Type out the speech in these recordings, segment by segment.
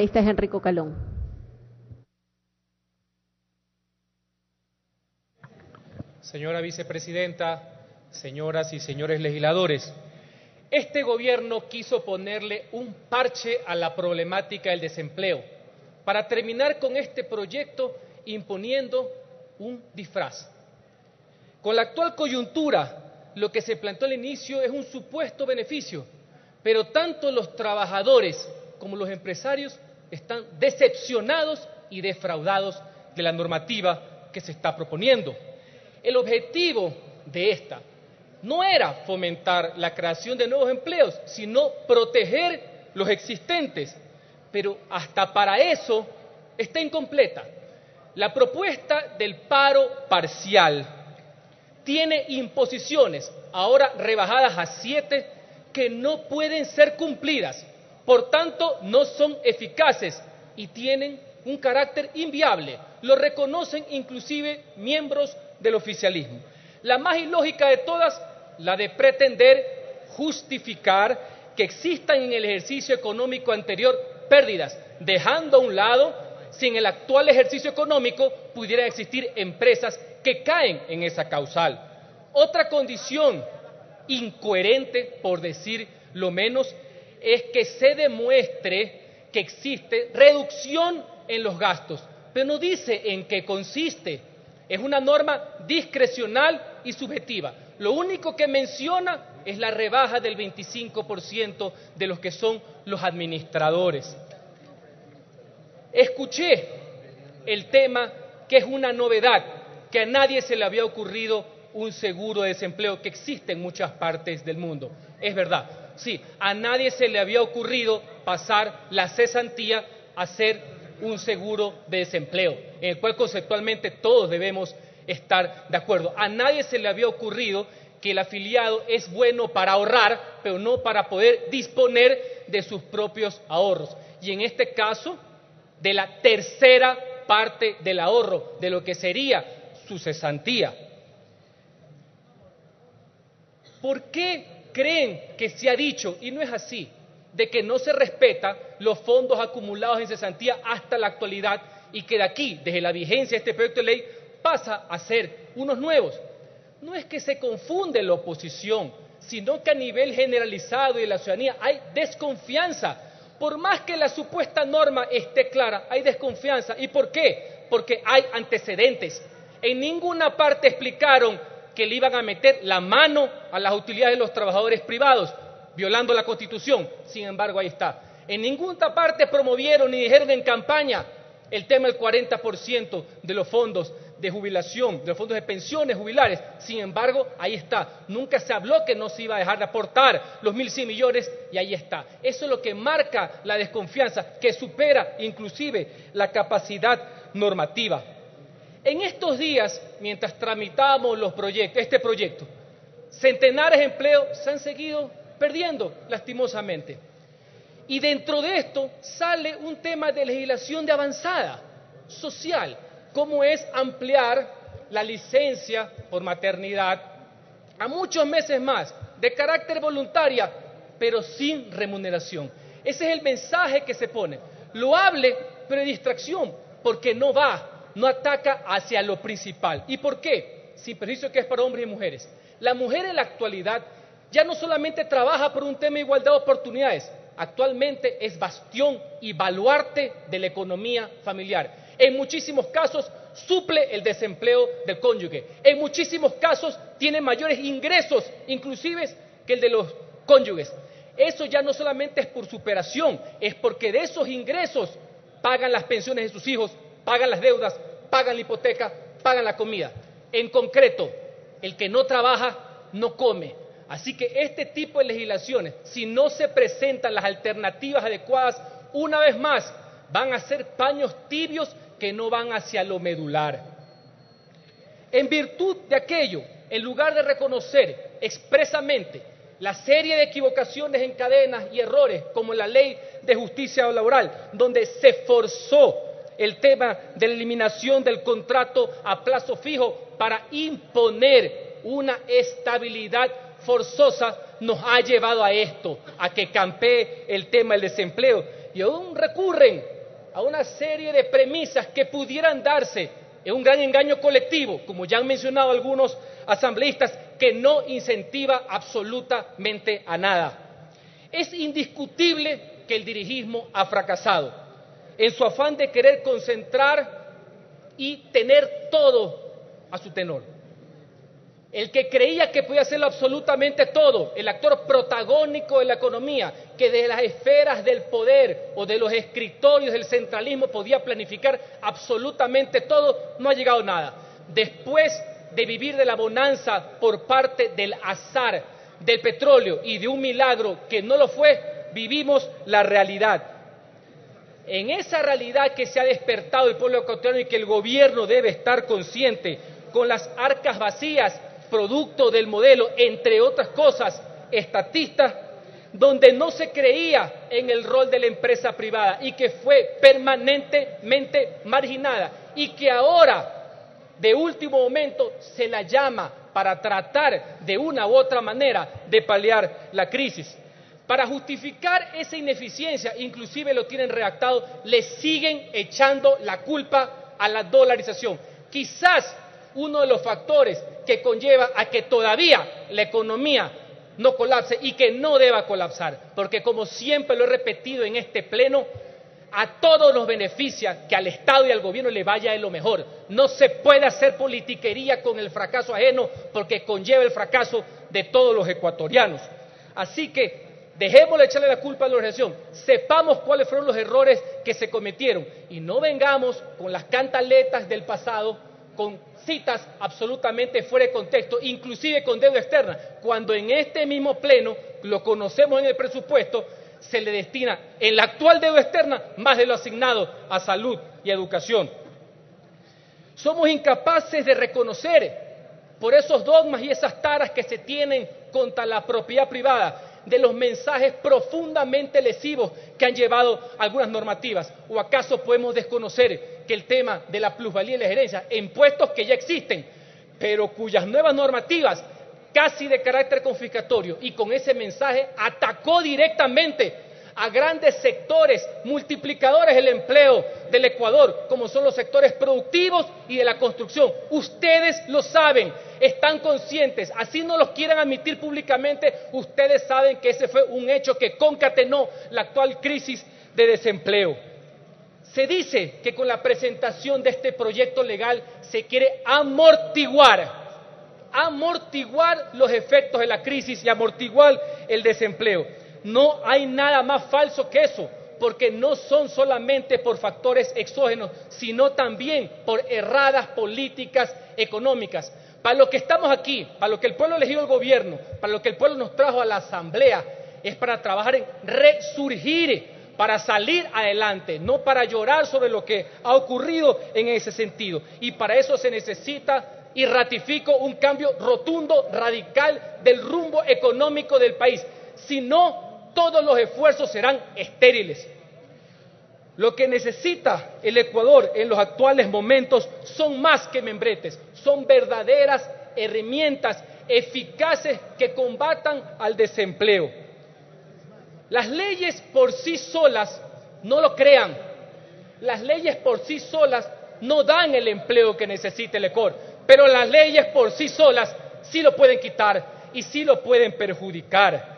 Es Enrico Calón. Señora vicepresidenta, señoras y señores legisladores, este gobierno quiso ponerle un parche a la problemática del desempleo para terminar con este proyecto imponiendo un disfraz. Con la actual coyuntura, lo que se planteó al inicio es un supuesto beneficio, pero tanto los trabajadores como los empresarios están decepcionados y defraudados de la normativa que se está proponiendo. El objetivo de esta no era fomentar la creación de nuevos empleos, sino proteger los existentes. Pero hasta para eso está incompleta. La propuesta del paro parcial tiene imposiciones, ahora rebajadas a siete, que no pueden ser cumplidas. Por tanto, no son eficaces y tienen un carácter inviable. Lo reconocen inclusive miembros del oficialismo. La más ilógica de todas, la de pretender justificar que existan en el ejercicio económico anterior pérdidas, dejando a un lado si en el actual ejercicio económico pudieran existir empresas que caen en esa causal. Otra condición incoherente, por decir lo menos, es que se demuestre que existe reducción en los gastos, pero no dice en qué consiste. Es una norma discrecional y subjetiva. Lo único que menciona es la rebaja del 25% de los que son los administradores. Escuché el tema que es una novedad, que a nadie se le había ocurrido un seguro de desempleo que existe en muchas partes del mundo. Es verdad, sí, a nadie se le había ocurrido pasar la cesantía a ser un seguro de desempleo, en el cual conceptualmente todos debemos estar de acuerdo. A nadie se le había ocurrido que el afiliado es bueno para ahorrar, pero no para poder disponer de sus propios ahorros. Y en este caso, de la tercera parte del ahorro, de lo que sería su cesantía. ¿Por qué creen que se ha dicho, y no es así, de que no se respeta los fondos acumulados en cesantía hasta la actualidad y que de aquí, desde la vigencia de este proyecto de ley, pasa a ser unos nuevos. No es que se confunde la oposición, sino que a nivel generalizado y de la ciudadanía hay desconfianza. Por más que la supuesta norma esté clara, hay desconfianza. ¿Y por qué? Porque hay antecedentes. En ninguna parte explicaron que le iban a meter la mano a las utilidades de los trabajadores privados violando la Constitución. Sin embargo, ahí está. En ninguna parte promovieron ni dijeron en campaña el tema del 40% de los fondos de jubilación, de los fondos de pensiones jubilares. Sin embargo, ahí está. Nunca se habló que no se iba a dejar de aportar los 1.100 millones y ahí está. Eso es lo que marca la desconfianza, que supera inclusive la capacidad normativa. En estos días, mientras tramitábamos los proyectos, este proyecto, centenares de empleos se han seguido perdiendo, lastimosamente. Y dentro de esto sale un tema de legislación de avanzada social, como es ampliar la licencia por maternidad a muchos meses más, de carácter voluntaria, pero sin remuneración. Ese es el mensaje que se pone. Loable, pero de distracción, porque no va, no ataca hacia lo principal. ¿Y por qué? Sin perjuicio que es para hombres y mujeres. La mujer en la actualidad ya no solamente trabaja por un tema de igualdad de oportunidades, actualmente es bastión y baluarte de la economía familiar. En muchísimos casos suple el desempleo del cónyuge. En muchísimos casos tiene mayores ingresos, inclusive, que el de los cónyuges. Eso ya no solamente es por superación, es porque de esos ingresos pagan las pensiones de sus hijos, pagan las deudas, pagan la hipoteca, pagan la comida. En concreto, el que no trabaja no come, Así que este tipo de legislaciones, si no se presentan las alternativas adecuadas, una vez más, van a ser paños tibios que no van hacia lo medular. En virtud de aquello, en lugar de reconocer expresamente la serie de equivocaciones en cadenas y errores, como la ley de justicia laboral, donde se forzó el tema de la eliminación del contrato a plazo fijo para imponer una estabilidad forzosa nos ha llevado a esto, a que campee el tema del desempleo. y aún recurren a una serie de premisas que pudieran darse en un gran engaño colectivo, como ya han mencionado algunos asambleístas, que no incentiva absolutamente a nada. Es indiscutible que el dirigismo ha fracasado en su afán de querer concentrar y tener todo a su tenor. El que creía que podía hacerlo absolutamente todo, el actor protagónico de la economía, que de las esferas del poder o de los escritorios del centralismo podía planificar absolutamente todo, no ha llegado a nada. Después de vivir de la bonanza por parte del azar, del petróleo y de un milagro que no lo fue, vivimos la realidad. En esa realidad que se ha despertado el pueblo ecuatoriano y que el gobierno debe estar consciente, con las arcas vacías, producto del modelo, entre otras cosas, estatista, donde no se creía en el rol de la empresa privada y que fue permanentemente marginada y que ahora, de último momento, se la llama para tratar de una u otra manera de paliar la crisis. Para justificar esa ineficiencia, inclusive lo tienen redactado, le siguen echando la culpa a la dolarización. Quizás uno de los factores que conlleva a que todavía la economía no colapse y que no deba colapsar, porque como siempre lo he repetido en este pleno, a todos nos beneficia que al Estado y al gobierno le vaya de lo mejor. No se puede hacer politiquería con el fracaso ajeno porque conlleva el fracaso de todos los ecuatorianos. Así que dejemos de echarle la culpa a la organización, sepamos cuáles fueron los errores que se cometieron y no vengamos con las cantaletas del pasado, con citas absolutamente fuera de contexto, inclusive con deuda externa, cuando en este mismo pleno, lo conocemos en el presupuesto, se le destina en la actual deuda externa más de lo asignado a salud y educación. Somos incapaces de reconocer por esos dogmas y esas taras que se tienen contra la propiedad privada, de los mensajes profundamente lesivos que han llevado algunas normativas? ¿O acaso podemos desconocer que el tema de la plusvalía y la gerencia, impuestos que ya existen, pero cuyas nuevas normativas, casi de carácter confiscatorio, y con ese mensaje atacó directamente a grandes sectores multiplicadores del empleo del Ecuador, como son los sectores productivos y de la construcción. Ustedes lo saben, están conscientes, así no los quieran admitir públicamente, ustedes saben que ese fue un hecho que concatenó la actual crisis de desempleo. Se dice que con la presentación de este proyecto legal se quiere amortiguar, amortiguar los efectos de la crisis y amortiguar el desempleo. No hay nada más falso que eso, porque no son solamente por factores exógenos, sino también por erradas políticas económicas. Para lo que estamos aquí, para lo que el pueblo elegido el gobierno, para lo que el pueblo nos trajo a la asamblea, es para trabajar en resurgir, para salir adelante, no para llorar sobre lo que ha ocurrido en ese sentido. Y para eso se necesita y ratifico un cambio rotundo, radical del rumbo económico del país. Si no, todos los esfuerzos serán estériles. Lo que necesita el Ecuador en los actuales momentos son más que membretes, son verdaderas herramientas eficaces que combatan al desempleo. Las leyes por sí solas no lo crean. Las leyes por sí solas no dan el empleo que necesita el Ecuador, pero las leyes por sí solas sí lo pueden quitar y sí lo pueden perjudicar.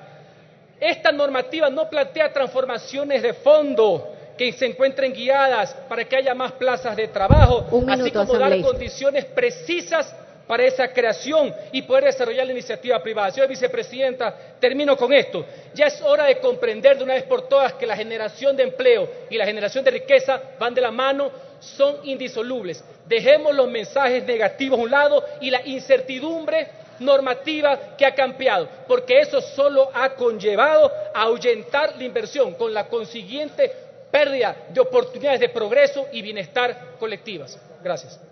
Esta normativa no plantea transformaciones de fondo que se encuentren guiadas para que haya más plazas de trabajo, así como dar condiciones precisas para esa creación y poder desarrollar la iniciativa privada. Señora vicepresidenta, termino con esto. Ya es hora de comprender de una vez por todas que la generación de empleo y la generación de riqueza van de la mano, son indisolubles. Dejemos los mensajes negativos a un lado y la incertidumbre normativa que ha cambiado, porque eso solo ha conllevado a ahuyentar la inversión, con la consiguiente pérdida de oportunidades de progreso y bienestar colectivas. Gracias.